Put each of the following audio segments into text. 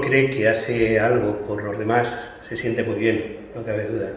cree que hace algo por los demás se siente muy bien, no cabe duda.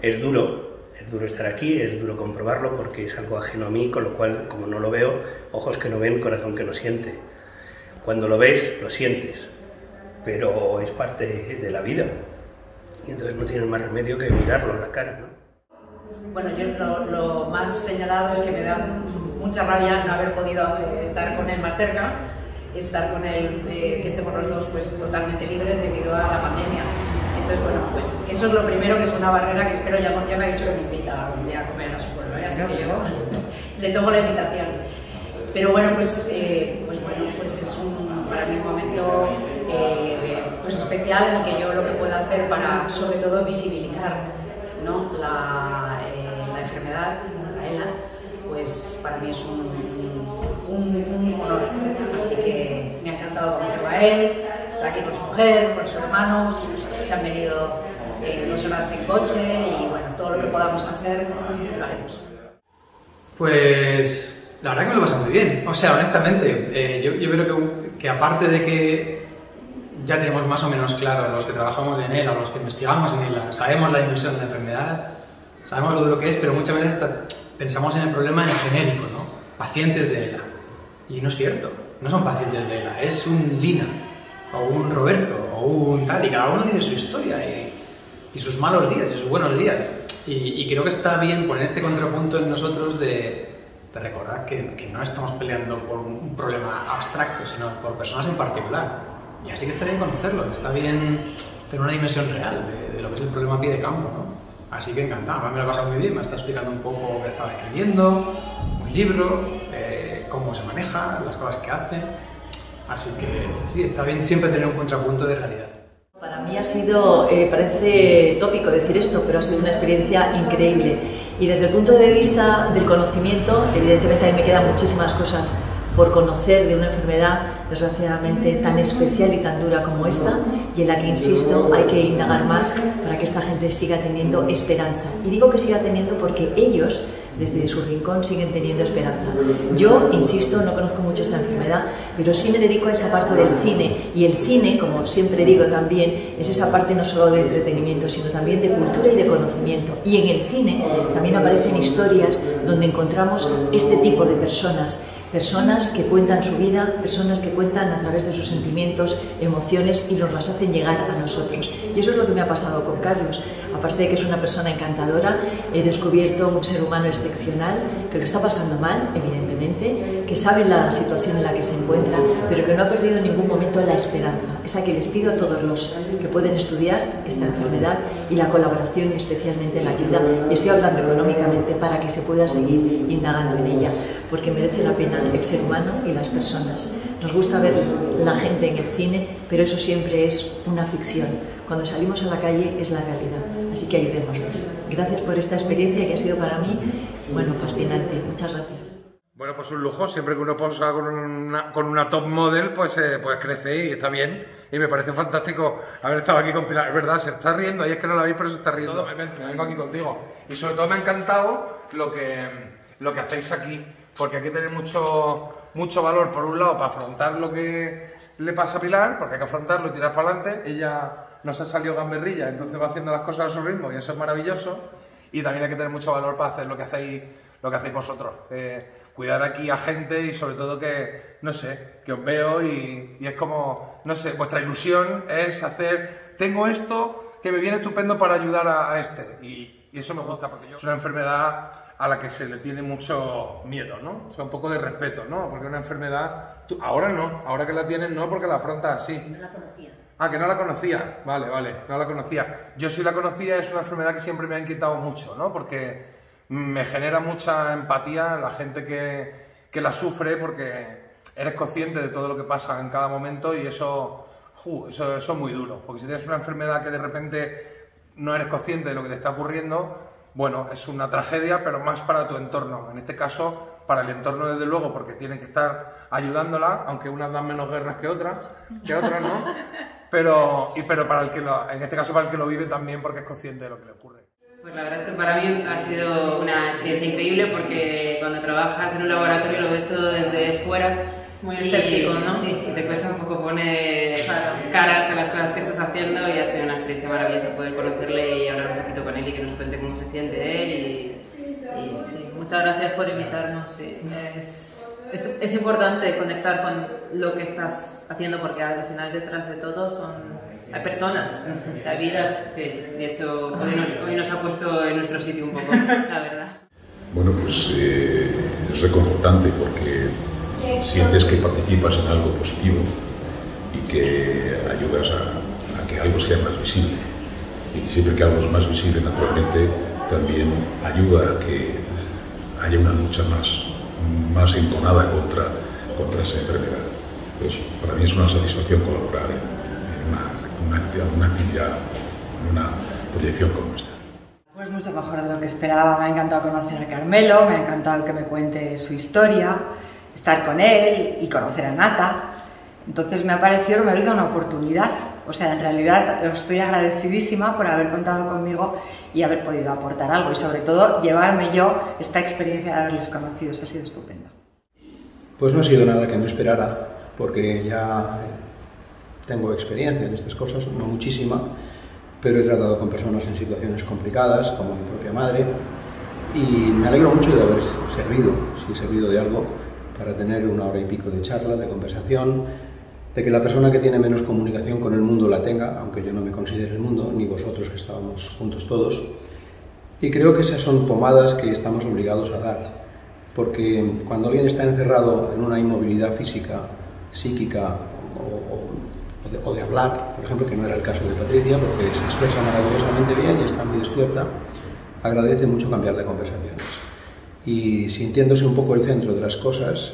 Es duro, es duro estar aquí, es duro comprobarlo porque es algo ajeno a mí, con lo cual, como no lo veo, ojos que no ven, corazón que no siente. Cuando lo ves, lo sientes, pero es parte de la vida. Y entonces no tienes más remedio que mirarlo a la cara. ¿no? Bueno, yo lo, más señalado es que me da mucha rabia no haber podido eh, estar con él más cerca, estar con él, eh, que estemos los dos pues, totalmente libres debido a la pandemia. Entonces, bueno, pues eso es lo primero, que es una barrera que espero, ya, ya me ha dicho que me invita un día a comer a su pueblo, ¿eh? así que yo le tomo la invitación. Pero bueno, pues, pues bueno, pues es un, para mí un momento pues especial en el que yo lo que puedo hacer para, sobre todo, visibilizar ¿no? la, enfermedad, la ELA, pues para mí es un, un, honor. Así a él, está aquí con su mujer, con su hermano, se han venido eh, dos horas en coche y bueno, todo lo que podamos hacer lo haremos. Pues la verdad que me lo pasa muy bien. O sea, honestamente, eh, yo, yo, creo que, que, aparte de que ya tenemos más o menos claro los que trabajamos en él, o los que investigamos en él, sabemos la dimensión de la enfermedad, sabemos lo duro que es, pero muchas veces pensamos en el problema en genérico, ¿no? Pacientes de ELA. Y no es cierto, no son pacientes de ELA, es un Lina, o un Roberto, o un tal, y cada uno tiene su historia y, sus malos días y sus buenos días. Y, creo que está bien poner este contrapunto en nosotros de, recordar que, no estamos peleando por un, problema abstracto, sino por personas en particular. Y así que está bien conocerlo, está bien tener una dimensión real de, lo que es el problema a pie de campo. Así que encantado, me lo he pasado muy bien, me está explicando un poco qué estaba escribiendo, un libro, cómo se maneja, las cosas que hace. Así que sí, está bien siempre tener un contrapunto de realidad. Para mí ha sido, eh, parece tópico decir esto, pero ha sido una experiencia increíble. Y desde el punto de vista del conocimiento, evidentemente a mí me quedan muchísimas cosas por conocer de una enfermedad desgraciadamente tan especial y tan dura como esta y en la que, insisto, hay que indagar más para que esta gente siga teniendo esperanza. Y digo que siga teniendo porque ellos, desde su rincón, siguen teniendo esperanza. Yo, insisto, no conozco mucho esta enfermedad, pero sí me dedico a esa parte del cine. Y el cine, como siempre digo también, es esa parte no solo de entretenimiento, sino también de cultura y de conocimiento. Y en el cine también aparecen historias donde encontramos este tipo de personas personas que cuentan su vida, personas que cuentan a través de sus sentimientos, emociones y nos las hacen llegar a nosotros. Y eso es lo que me ha pasado con Carlos. Aparte de que es una persona encantadora, he descubierto un ser humano excepcional que lo está pasando mal, evidentemente, que sabe la situación en la que se encuentra, pero que no ha perdido en ningún momento la esperanza. Esa que les pido a todos los que pueden estudiar esta enfermedad y la colaboración y especialmente la ayuda, y estoy hablando económicamente, para que se pueda seguir indagando en ella, porque merece la pena el ser humano y las personas. Nos gusta ver la gente en el cine, pero eso siempre es una ficción. Cuando salimos a la calle es la realidad. Así que ayudémosles. Gracias por esta experiencia que ha sido para mí, bueno, fascinante. Muchas gracias. Bueno, pues un lujo. Siempre que uno posa con una, top model, pues, eh, pues crece y está bien. Y me parece fantástico haber estado aquí con Pilar. Es verdad, se está riendo. Ahí es que no la veis, pero se está riendo. me, vengo aquí contigo. Y sobre todo me ha encantado lo que, lo que hacéis aquí. Porque aquí tenéis mucho, mucho valor, por un lado, para afrontar lo que le pasa a Pilar, porque hay que afrontarlo y tirar para adelante. Ella no se ha salido gamberrilla, entonces va haciendo las cosas a su ritmo y eso es maravilloso. Y también hay que tener mucho valor para hacer lo que hacéis, lo que hacéis vosotros. cuidar aquí a gente y sobre todo que, no sé, que os veo y, es como, no sé, vuestra ilusión es hacer, tengo esto que me viene estupendo para ayudar a, este. Y, eso me gusta porque yo, es una enfermedad a la que se le tiene mucho miedo, ¿no? O sea, un poco de respeto, ¿no? Porque una enfermedad, ahora no, ahora que la tienes no porque la afrontas así. No la conocía. Ah, que no la conocía. Vale, vale, no la conocía. Yo sí la conocía, es una enfermedad que siempre me ha inquietado mucho, ¿no? Porque me genera mucha empatía la gente que, que la sufre porque eres consciente de todo lo que pasa en cada momento y eso, eso, eso es muy duro. Porque si tienes una enfermedad que de repente no eres consciente de lo que te está ocurriendo, bueno, es una tragedia, pero más para tu entorno. En este caso, para el entorno desde luego, porque tienen que estar ayudándola, aunque unas dan menos guerras que otras, que otras no. Pero, y, pero para el que lo, en este caso para el que lo vive también porque es consciente de lo que le ocurre. Pues la verdad es que para mí ha sido una experiencia increíble porque cuando trabajas en un laboratorio lo ves todo desde fuera Muy escéptico, ¿no? Sí. Y te cuesta un poco poner caras a las cosas que estás haciendo y ha sido una experiencia maravillosa poder conocerle y hablar un poquito con él y que nos cuente cómo se siente él y, y Sí, muchas gracias por invitarnos. sí. Es, es, es importante conectar con lo que estás haciendo porque al final detrás de todo son hay personas, hay vidas. Sí, y eso hoy nos, hoy nos ha puesto en nuestro sitio un poco, la verdad. Bueno, pues eh, es reconfortante porque sientes que participas en algo positivo y que ayudas a, a que algo sea más visible. Y siempre que algo es más visible, naturalmente, también ayuda a que haya una lucha más, más entonada contra, contra esa enfermedad. Entonces, para mí es una satisfacción colaborar en, en una, una acti- una actividad, en una proyección como esta. Pues mucho mejor de lo que esperaba. Me ha encantado conocer a Carmelo, me ha encantado que me cuente su historia, estar con él y conocer a Nata. Entonces me ha parecido que me habéis dado una oportunidad. O sea, en realidad os estoy agradecidísima por haber contado conmigo y haber podido aportar algo y sobre todo llevarme yo esta experiencia de haberles conocido. Eso ha sido estupendo. Pues no ha sido nada que no esperara, porque ya tengo experiencia en estas cosas, no muchísima, pero he tratado con personas en situaciones complicadas, como mi propia madre, y me alegro mucho de haber servido, si he servido de algo, para tener una hora y pico de charla, de conversación, de que la persona que tiene menos comunicación con el mundo la tenga, aunque yo no me considere el mundo, ni vosotros que estábamos juntos todos. Y creo que esas son pomadas que estamos obligados a dar, porque cuando alguien está encerrado en una inmovilidad física, psíquica o, o- o de, o de hablar, por ejemplo, que no era el caso de Patricia, porque se expresa maravillosamente bien y está muy despierta, agradece mucho cambiar de conversaciones. Y sintiéndose un poco el centro de las cosas,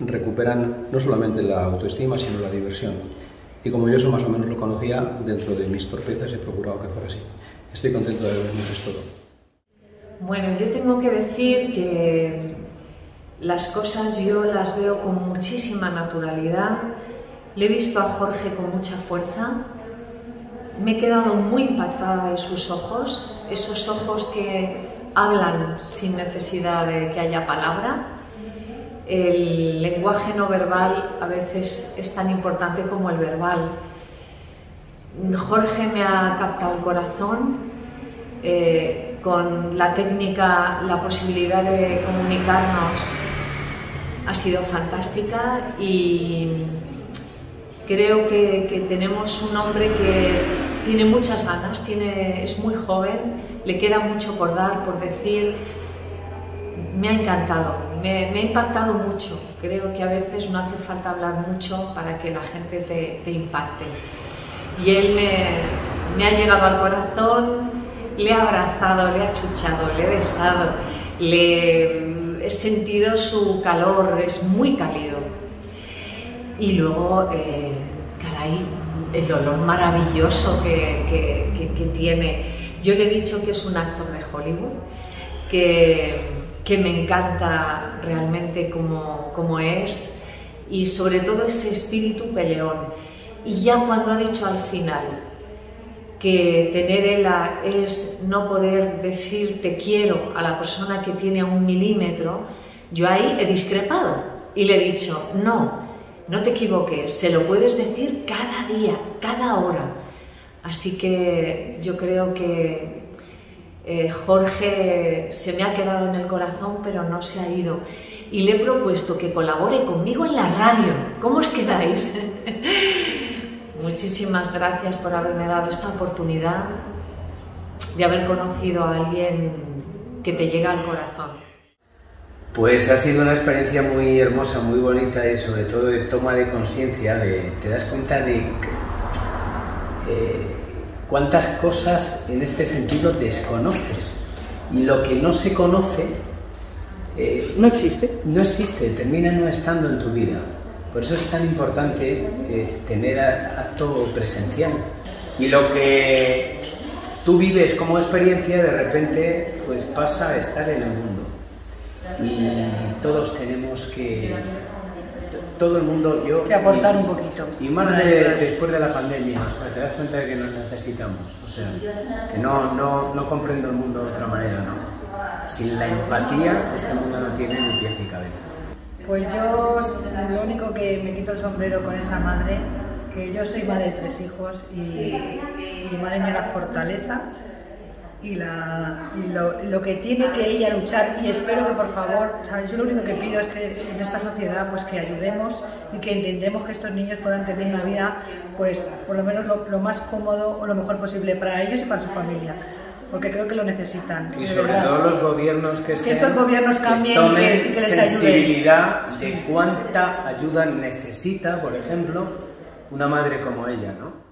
recuperan no solamente la autoestima, sino la diversión. Y como yo eso más o menos lo conocía, dentro de mis torpezas he procurado que fuera así. Estoy contento de haberme visto todo. Bueno, yo tengo que decir que las cosas yo las veo con muchísima naturalidad. Le he visto a Jorge con mucha fuerza. Me he quedado muy impactada de sus ojos, esos ojos que hablan sin necesidad de que haya palabra. El lenguaje no verbal a veces es tan importante como el verbal. Jorge me ha captado el corazón, eh, con la técnica, la posibilidad de comunicarnos ha sido fantástica y creo que, que tenemos un hombre que tiene muchas ganas, tiene, es muy joven, le queda mucho por dar, por decir. Me ha encantado, me, me ha impactado mucho. Creo que a veces no hace falta hablar mucho para que la gente te, te impacte. Y él me, me ha llegado al corazón, le he abrazado, le he achuchado, le he besado, le he sentido su calor, es muy cálido. Y luego, eh, caray, el olor maravilloso que, que- que- que tiene. Yo le he dicho que es un actor de Hollywood, que, me encanta realmente como, como es y sobre todo ese espíritu peleón. Y ya cuando ha dicho al final que tener ELA es no poder decir te quiero a la persona que tiene un milímetro, yo ahí he discrepado y le he dicho, no, no te equivoques, se lo puedes decir cada día, cada hora. Así que yo creo que eh, Jorge se me ha quedado en el corazón, pero no se ha ido. Y le he propuesto que colabore conmigo en la radio. ¿Cómo os quedáis? Muchísimas gracias por haberme dado esta oportunidad de haber conocido a alguien que te llega al corazón. Pues ha sido una experiencia muy hermosa, muy bonita y sobre todo de toma de conciencia, de, te das cuenta de que, eh, cuántas cosas en este sentido desconoces y lo que no se conoce eh, No existe. no existe, termina no estando en tu vida. Por eso es tan importante eh, tener acto presencial. Y lo que tú vives como experiencia, de repente, pues pasa a estar en el mundo. Y todos tenemos que. Todo el mundo, yo. Que aportar y- un poquito. Y más de- después de la pandemia, o sea, te das cuenta de que nos necesitamos. O sea, que no, no, no comprendo el mundo de otra manera, ¿no? Sin la empatía, este mundo no tiene ni pies ni cabeza. Pues yo lo único que me quito el sombrero con esa madre, que yo soy madre de tres hijos y, y madre mía la fortaleza y, la, y lo, lo, que tiene que ella luchar y espero que por favor, o sea, yo lo único que pido es que en esta sociedad pues que ayudemos y que entendemos que estos niños puedan tener una vida pues por lo menos lo, lo más cómodo o lo mejor posible para ellos y para su familia porque creo que lo necesitan. Y sobre todo los gobiernos que, estén, que estos gobiernos cambien que tomen y, que, y que les sensibilidad ayuden. de cuánta ayuda necesita, por ejemplo, una madre como ella, ¿no?